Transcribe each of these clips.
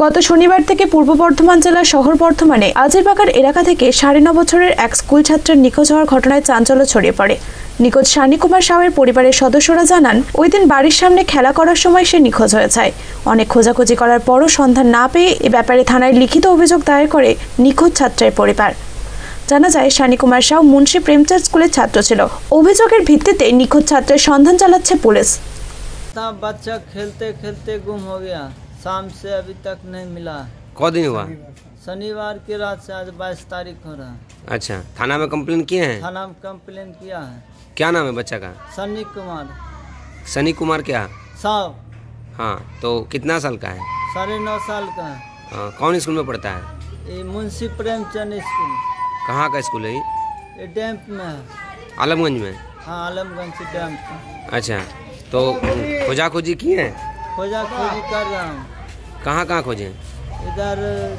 গত শনিবার থেকে পূর্ব বর্ধমান জেলার শহর বর্ধমানে আজিরবাগার এলাকা থেকে সাড়ে ন বছরের এক স্কুল ছাত্রের নিখোঁজ হওয়ার ঘটনায় চাঞ্চল্য ছড়িয়ে পড়ে। নিখোঁজ শানি কুমার সাহের পরিবারের সদস্যরা জানান, ওই দিন বাড়ির সামনে খেলা করার সময় সে নিখোঁজ হয়ে যায় অনেক খোঁজাখুঁজি করার পরও সন্ধান না পেয়ে এ ব্যাপারে থানায় লিখিত অভিযোগ দায়ের করে নিখোঁজ ছাত্রের পরিবার। জানা যায় শানি কুমার সাহ মুন্সি প্রেমচাঁদ স্কুলের ছাত্র ছিল। অভিযোগের ভিত্তিতে নিখোঁজ ছাত্রের সন্ধান চালাচ্ছে পুলিশ। বাচ্চা খেলতে খেলতে গুম হয়ে शाम से अभी तक नहीं मिला कौ दिन हुआ? शनिवार की रात से आज बाईस तारीख हो रहा है। अच्छा थाना में कंप्लेन किए हैं? थाना में कंप्लेन किया है। क्या नाम है बच्चा का? सनी कुमार। सनी कुमार क्या? साहब। हाँ तो कितना साल का है? साढ़े नौ साल का है। हाँ, कौन स्कूल में पढ़ता है? ये मुंशी प्रेमचंद स्कूल। कहाँ का स्कूल है ये? ये डैम्प में है। आलमगंज में? हाँ आलमगंज से डैम्प अच्छा तो खोजा खोजी किए हैं? खोजा खोजी कर रहा हूँ। कहाँ कहाँ खोजे इधर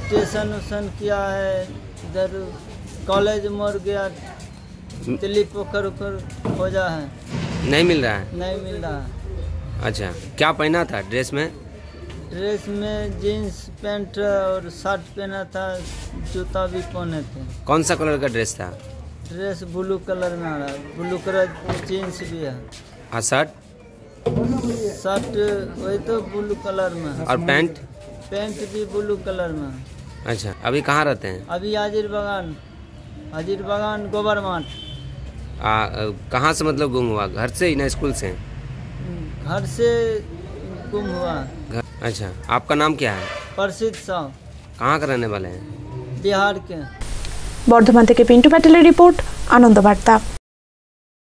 ट्यूशन उशन किया है इधर कॉलेज मोड़ गया दिल्ली पोखर उखर खोजा है। नहीं मिल रहा है? नहीं मिल रहा है। अच्छा क्या पहना था ड्रेस में? ड्रेस में जीन्स पैंट और शर्ट पहना था जूता भी पहने थे। कौन सा कलर का ड्रेस था? ड्रेस ब्लू कलर में आ रहा है ब्लू कलर जीन्स भी है। हाँ शर्ट? शर्ट वही तो ब्लू कलर में और पैंट? पैंट भी ब्लू कलर में है अच्छा अभी कहाँ रहते हैं अभी हाजिर बागान हाजिर बागान गोबर माठ आ, अ, कहाँ से मतलब गुम हुआ घर से ही ना स्कूल से घर से गुम हुआ घर अच्छा आपका नाम क्या है प्रसिद्ध साहब कहाँ का रहने वाले हैं बिहार के বর্ধমান থেকে পিন্টু প্যাটেলের রিপোর্ট আনন্দ বার্তা